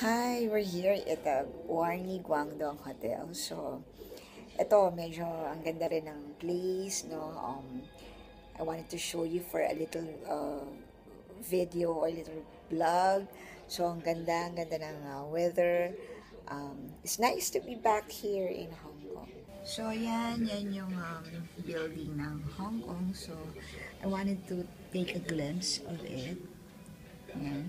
Hi, we're here at the Warni Guangdong Hotel. So, ito, medyo ang ganda rin ng place, no? Um, I wanted to show you for a little uh, video or little vlog. So, ang ganda, ang ganda ng uh, weather. Um, it's nice to be back here in Hong Kong. So, yan, yan yung um, building ng Hong Kong. So, I wanted to take a glimpse of it. Yan.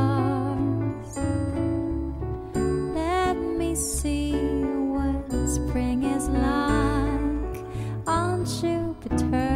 stars. Let me see what spring is like on Jupiter.